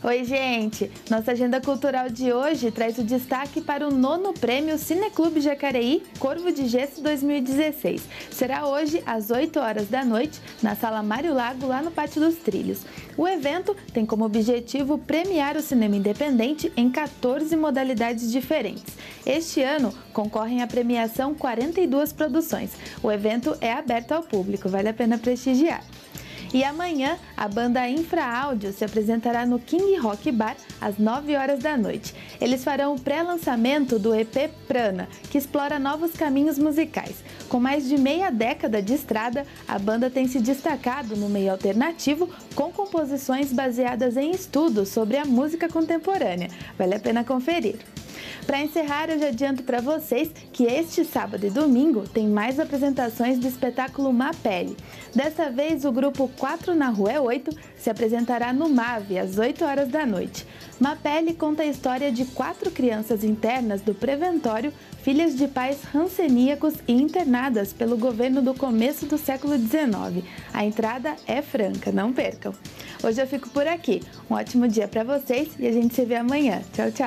Oi, gente! Nossa agenda cultural de hoje traz o destaque para o nono prêmio Cineclube Jacareí Corvo de Gesso 2016. Será hoje às 8 horas da noite, na Sala Mário Lago, lá no Pátio dos Trilhos. O evento tem como objetivo premiar o cinema independente em 14 modalidades diferentes. Este ano concorrem à premiação 42 produções. O evento é aberto ao público, vale a pena prestigiar. E amanhã, a banda Infra Áudio se apresentará no King Rock Bar às 9 horas da noite. Eles farão o pré-lançamento do EP Prana, que explora novos caminhos musicais. Com mais de meia década de estrada, a banda tem se destacado no meio alternativo com composições baseadas em estudos sobre a música contemporânea. Vale a pena conferir. Para encerrar, eu já adianto para vocês que este sábado e domingo tem mais apresentações do espetáculo Má Pele. Dessa vez, o grupo 4 na Rua 8 se apresentará no MAVE às 8 horas da noite. Má Pele conta a história de quatro crianças internas do Preventório, filhas de pais ranceníacos e internadas pelo governo do começo do século XIX. A entrada é franca, não percam. Hoje eu fico por aqui. Um ótimo dia para vocês e a gente se vê amanhã. Tchau, tchau.